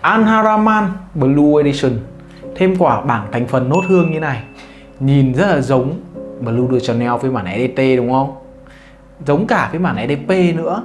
Anharaman Blue Edition. Thêm quả bảng thành phần nốt hương như này. Nhìn rất là giống Blue de Chanel phiên bản EDT đúng không? Giống cả phiên bản EDP nữa.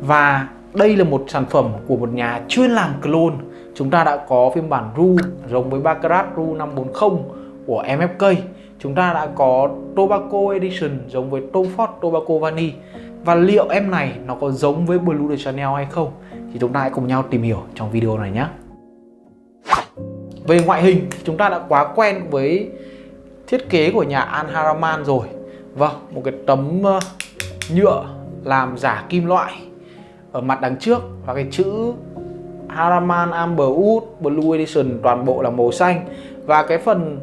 Và đây là một sản phẩm của một nhà chuyên làm clone chúng ta đã có phiên bản Ru giống với Baccarat Ru 540 của MFK chúng ta đã có Tobacco Edition giống với Tom Ford Tobacco Vanille và liệu em này nó có giống với Blue de Chanel hay không? Thì chúng ta hãy cùng nhau tìm hiểu trong video này nhé. Về ngoại hình chúng ta đã quá quen với thiết kế của nhà An Haraman rồi. Vâng một cái tấm ờ, nhựa làm giả kim loại ở mặt đằng trước và cái chữ Haraman Amber Wood Blue Edition toàn bộ là màu xanh. Và cái phần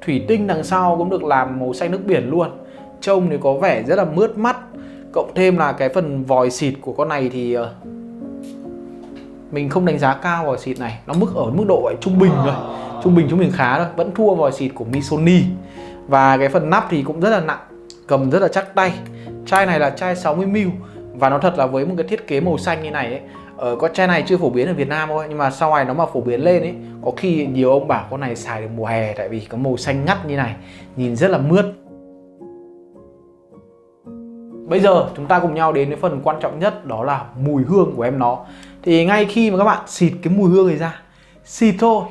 thủy tinh đằng sau cũng được làm màu xanh nước biển luôn. Trông thì có vẻ rất là mướt mắt. Cộng thêm là cái phần vòi xịt của con này thì ờ, mình không đánh giá cao vòi xịt này. Nó mức ở mức độ gọi trung bình rồi trung bình trung bình khá thôi. Vẫn thua vòi xịt của Missoni. Và cái phần nắp thì cũng rất là nặng cầm rất là chắc tay. Chai này là chai 60ml và nó thật là với một cái thiết kế màu xanh như này ấy ở ờ, con chai này chưa phổ biến ở Việt Nam thôi nhưng mà sau này nó mà phổ biến lên ấy có khi nhiều ông bảo con này xài được mùa hè tại vì có màu xanh ngắt như này nhìn rất là mướt. Bây giờ chúng ta cùng nhau đến với phần quan trọng nhất đó là mùi hương của em nó thì ngay khi mà các bạn xịt cái mùi hương này ra, Xịt thôi.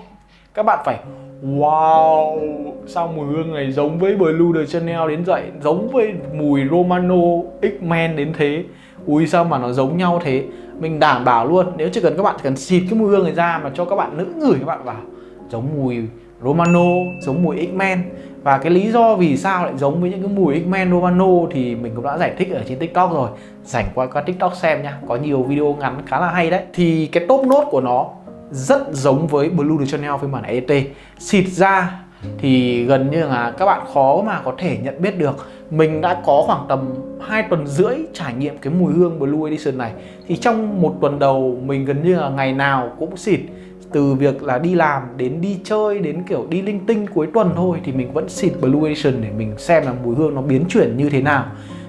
Các bạn phải, Wow, Sao mùi hương này giống với Blue de Chanel đến vậy? Giống với mùi Romano X-Men đến thế. Ui, sao mà nó giống nhau thế? Mình đảm bảo luôn, Nếu chỉ cần các bạn chỉ cần xịt cái mùi hương này ra Mà cho các bạn nữ ngửi các bạn vào, Giống mùi Romano, Giống mùi X-Men và cái lý do vì sao lại giống với những cái mùi X-Men Romano thì mình cũng đã giải thích ở trên TikTok rồi. Rảnh qua qua TikTok xem nha, Có nhiều video ngắn khá là hay đấy. Thì cái top nốt của nó rất giống với Blue de Chanel phiên bản ET Xịt ra thì gần như là các bạn khó mà có thể nhận biết được. Mình đã có khoảng tầm 2 tuần rưỡi trải nghiệm cái mùi hương Blue Edition này. Thì trong một tuần đầu, mình gần như là ngày nào cũng xịt từ việc là đi làm đến đi chơi đến kiểu đi linh tinh cuối tuần thôi thì mình vẫn xịt Blue Edition để mình xem là mùi hương nó biến chuyển như thế nào.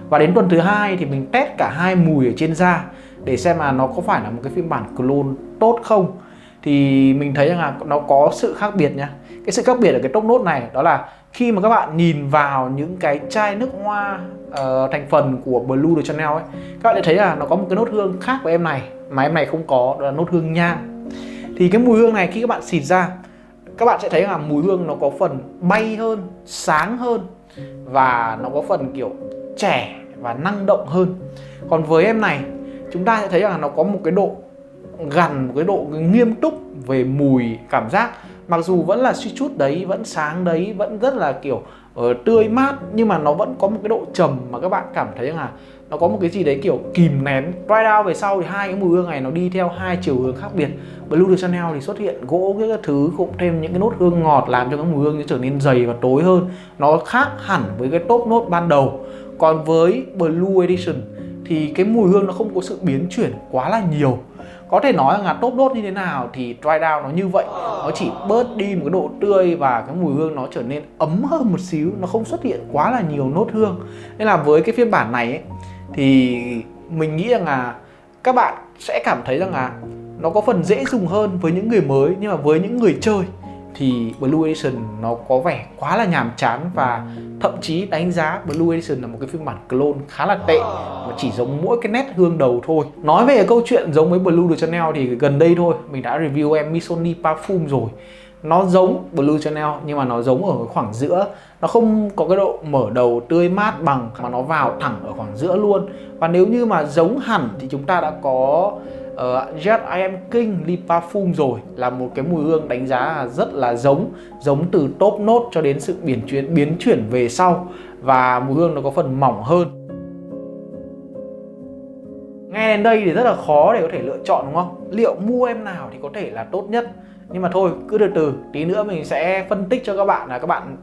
Và đến tuần thứ hai thì mình test cả hai mùi ở trên da để xem là nó có phải là một cái phiên bản clone tốt không. Thì mình thấy rằng là nó có sự khác biệt nha cái sự khác biệt ở cái top nốt này đó là khi mà các bạn nhìn vào những cái chai nước hoa uh, thành phần của Blue de Chanel ấy các bạn sẽ thấy là nó có một cái nốt hương khác với em này mà em này không có đó là nốt hương nhang thì cái mùi hương này khi các bạn xịt ra các bạn sẽ thấy là mùi hương nó có phần bay hơn sáng hơn và nó có phần kiểu trẻ và năng động hơn. Còn với em này chúng ta sẽ thấy là nó có một cái độ gần một cái độ nghiêm túc về mùi cảm giác. Mặc dù vẫn là suy chút đấy vẫn sáng đấy vẫn rất là kiểu uh, tươi mát nhưng mà nó vẫn có một cái độ trầm mà các bạn cảm thấy là nó có một cái gì đấy kiểu kìm nén right out về sau thì hai cái mùi hương này nó đi theo hai chiều hướng khác biệt. Blue de Chanel thì xuất hiện gỗ cái thứ cũng thêm những cái nốt hương ngọt làm cho cái mùi hương nó trở nên dày và tối hơn. Nó khác hẳn với cái top nốt ban đầu. Còn với Blue Edition thì cái mùi hương nó không có sự biến chuyển quá là nhiều. Có thể nói là top nốt như thế nào thì dry down nó như vậy. Nó chỉ bớt đi một cái độ tươi và cái mùi hương nó trở nên ấm hơn một xíu. Nó không xuất hiện quá là nhiều nốt hương. Nên là với cái phiên bản này ấy, thì mình nghĩ rằng là các bạn sẽ cảm thấy rằng là nó có phần dễ dùng hơn với những người mới, nhưng mà với những người chơi thì Blue Edition nó có vẻ quá là nhàm chán và thậm chí đánh giá Blue Edition là một cái phiên bản clone khá là tệ mà chỉ giống mỗi cái nét hương đầu thôi. Nói về câu chuyện giống với Blue de Chanel thì gần đây thôi, mình đã review em Missoni Parfum rồi nó giống Blue Chanel nhưng mà nó giống ở khoảng giữa. Nó không có cái độ mở đầu tươi mát bằng mà nó vào thẳng ở khoảng giữa luôn. Và nếu như mà giống hẳn thì chúng ta đã có ờ, uh, Jet I Am King Lee Parfum rồi. Là một cái mùi hương đánh giá rất là giống giống từ top nốt cho đến sự biến chuyển biến chuyển về sau. Và mùi hương nó có phần mỏng hơn. Nghe đến đây thì rất là khó để có thể lựa chọn đúng không? Liệu mua em nào thì có thể là tốt nhất? Nhưng mà thôi cứ từ từ. Tí nữa mình sẽ phân tích cho các bạn là các bạn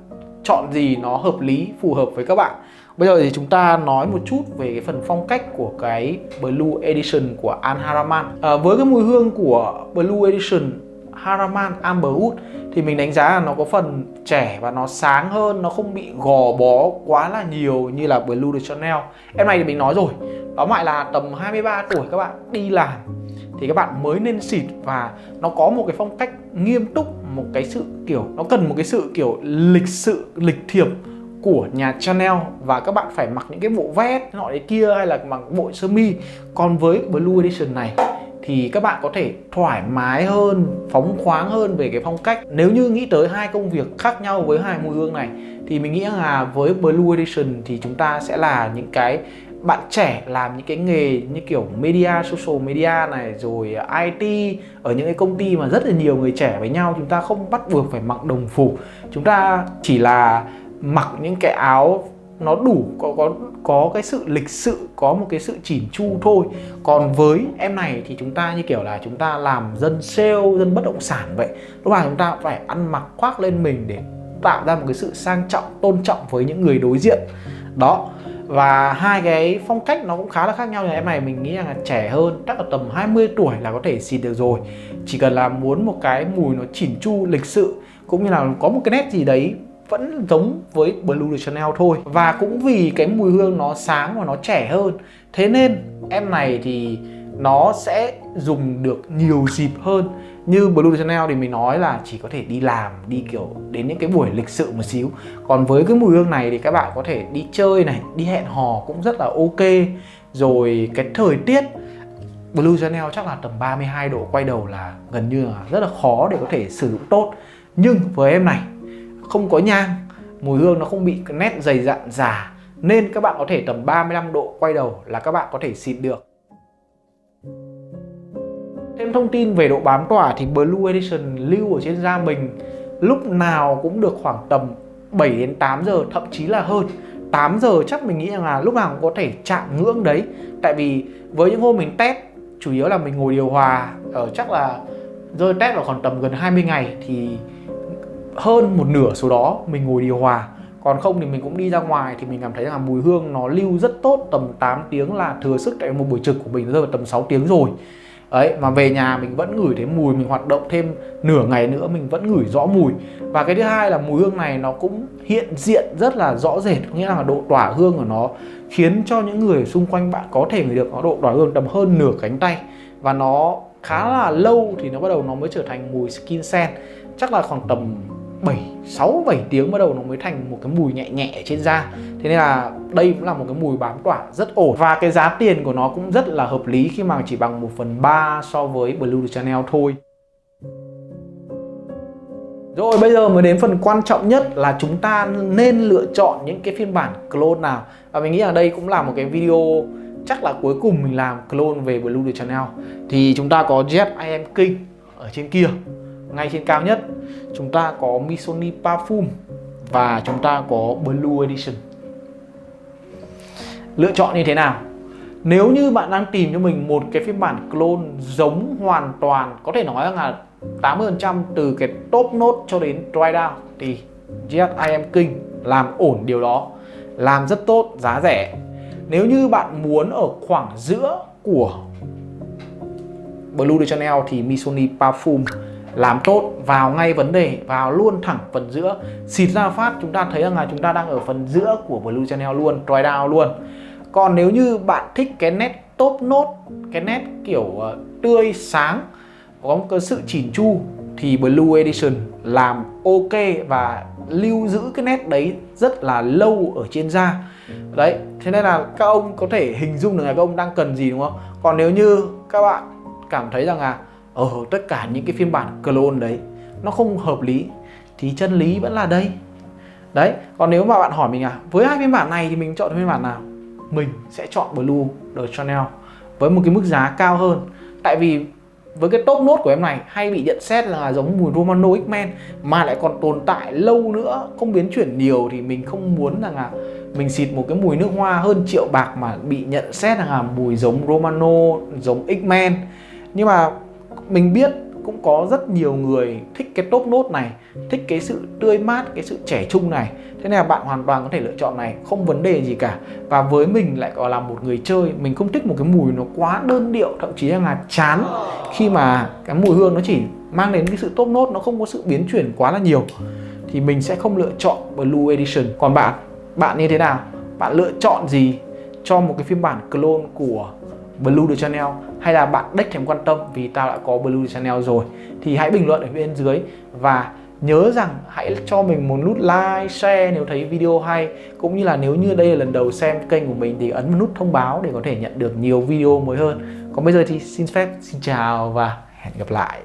chọn gì nó hợp lý phù hợp với các bạn. Bây giờ thì chúng ta nói một chút về cái phần phong cách của cái Blue Edition của An Haraman. À, với cái mùi hương của Blue Edition Haraman Amberwood thì mình đánh giá là nó có phần trẻ và nó sáng hơn nó không bị gò bó quá là nhiều như là Blue de Chanel. Em này thì mình nói rồi đó lại là tầm 23 tuổi các bạn đi làm thì các bạn mới nên xịt và nó có một cái phong cách nghiêm túc, một cái sự kiểu, nó cần một cái sự kiểu lịch sự, lịch thiệp của nhà Chanel. Và các bạn phải mặc những cái bộ vest nọ đấy kia hay là mặc bộ sơ mi. Còn với Blue Edition này thì các bạn có thể thoải mái hơn, phóng khoáng hơn về cái phong cách. Nếu như nghĩ tới hai công việc khác nhau với hai mùi hương này, thì mình nghĩ là với Blue Edition thì chúng ta sẽ là những cái bạn trẻ làm những cái nghề như kiểu media, social media này, rồi IT ở những cái công ty mà rất là nhiều người trẻ với nhau, chúng ta không bắt buộc phải mặc đồng phục. Chúng ta chỉ là mặc những cái áo nó đủ, có có có cái sự lịch sự, có một cái sự chỉn chu thôi. Còn với em này thì chúng ta như kiểu là chúng ta làm dân sale, dân bất động sản vậy. Lúc nào chúng ta phải ăn mặc khoác lên mình để tạo ra một cái sự sang trọng, tôn trọng với những người đối diện. Đó và hai cái phong cách nó cũng khá là khác nhau. Như em này mình nghĩ là trẻ hơn, chắc là tầm 20 tuổi là có thể xịt được rồi. Chỉ cần là muốn một cái mùi nó chỉn chu, lịch sự, cũng như là có một cái nét gì đấy vẫn giống với Blue de Chanel thôi. Và cũng vì cái mùi hương nó sáng và nó trẻ hơn. Thế nên em này thì nó sẽ dùng được nhiều dịp hơn. Như Blue Chanel thì mình nói là chỉ có thể đi làm, đi kiểu đến những cái buổi lịch sự một xíu. Còn với cái mùi hương này thì các bạn có thể đi chơi này, đi hẹn hò cũng rất là ok. Rồi cái thời tiết, Blue Chanel chắc là tầm 32 độ, quay đầu là gần như là rất là khó để có thể sử dụng tốt. Nhưng với em này, không có nhang, mùi hương nó không bị nét dày dặn già, nên các bạn có thể tầm 35 độ quay đầu là các bạn có thể xịt được. Thêm thông tin về độ bám tỏa thì Blue Edition lưu ở trên da mình lúc nào cũng được khoảng tầm 7 đến 8 giờ, thậm chí là hơn. 8 giờ chắc mình nghĩ rằng là lúc nào cũng có thể chạm ngưỡng đấy. Tại vì với những hôm mình test, chủ yếu là mình ngồi điều hòa ở chắc là rơi test vào khoảng tầm gần 20 ngày thì hơn một nửa số đó mình ngồi điều hòa. Còn không thì mình cũng đi ra ngoài thì mình cảm thấy là mùi hương nó lưu rất tốt, tầm 8 tiếng là thừa sức tại một buổi trực của mình, rơi vào tầm 6 tiếng rồi ấy mà về nhà mình vẫn ngửi thấy mùi, mình hoạt động thêm nửa ngày nữa mình vẫn ngửi rõ mùi. Và cái thứ hai là mùi hương này nó cũng hiện diện rất là rõ rệt nghĩa là độ tỏa hương của nó khiến cho những người xung quanh bạn có thể ngửi được nó độ tỏa hương tầm hơn nửa cánh tay. Và nó khá là lâu thì nó bắt đầu nó mới trở thành mùi skin scent chắc là khoảng tầm 7 6 7 tiếng bắt đầu nó mới thành một cái mùi nhẹ nhẹ trên da. Thế nên là đây cũng là một cái mùi bám tỏa rất ổn và cái giá tiền của nó cũng rất là hợp lý khi mà chỉ bằng 1 phần 3 so với Blue Chanel thôi. Rồi, bây giờ mới đến phần quan trọng nhất là chúng ta nên lựa chọn những cái phiên bản clone nào Và mình nghĩ là đây cũng là một cái video chắc là cuối cùng mình làm clone về Blue de Chanel Thì chúng ta có Jet, I Am King ở trên kia ngay trên cao nhất. Chúng ta có Missoni Parfum và chúng ta có Blue Edition. Lựa chọn như thế nào? Nếu như bạn đang tìm cho mình một cái phiên bản clone giống hoàn toàn, có thể nói là 80% từ cái top note cho đến dry down, thì Jet I Am King làm ổn điều đó, làm rất tốt, giá rẻ. Nếu như bạn muốn ở khoảng giữa của Blue de Chanel thì Missoni Parfum làm tốt, vào ngay vấn đề, vào luôn thẳng phần giữa. Xịt ra phát, chúng ta thấy rằng là chúng ta đang ở phần giữa của Blue Channel luôn dry down luôn. Còn nếu như bạn thích cái nét top nốt cái nét kiểu ờ, tươi sáng, có một cái sự chỉn chu, thì Blue Edition làm ok và lưu giữ cái nét đấy rất là lâu ở trên da. Đấy, thế nên là các ông có thể hình dung được là các ông đang cần gì, đúng không? Còn nếu như các bạn cảm thấy rằng là ở tất cả những cái phiên bản clone đấy, nó không hợp lý, thì chân lý vẫn là đây. Đấy, còn nếu mà bạn hỏi mình à với hai phiên bản này thì mình chọn phiên bản nào? Mình sẽ chọn blue The chanel với một cái mức giá cao hơn. Tại vì với cái top nốt của em này hay bị nhận xét là giống mùi Romano X-Men mà lại còn tồn tại lâu nữa, không biến chuyển nhiều thì mình không muốn rằng là mình xịt một cái mùi nước hoa hơn triệu bạc mà bị nhận xét là mùi giống Romano giống X-Men. Nhưng mà mình biết cũng có rất nhiều người thích cái top nốt này, thích cái sự tươi mát, cái sự trẻ trung này. Thế nên là bạn hoàn toàn có thể lựa chọn này, không vấn đề gì cả. Và với mình lại còn là một người chơi, mình không thích một cái mùi nó quá đơn điệu, thậm chí là chán. Khi mà cái mùi hương nó chỉ mang đến cái sự top nốt, nó không có sự biến chuyển quá là nhiều, thì mình sẽ không lựa chọn Blue Edition. Còn bạn bạn như thế nào? Bạn lựa chọn gì cho một cái phiên bản clone của Blue the Channel hay là bạn đếch thèm quan tâm vì tao đã có Blue the Channel rồi thì hãy bình luận ở bên dưới và nhớ rằng hãy cho mình một nút like, share nếu thấy video hay cũng như là nếu như đây là lần đầu xem kênh của mình thì ấn vào nút thông báo để có thể nhận được nhiều video mới hơn. Còn bây giờ thì xin phép xin chào và hẹn gặp lại.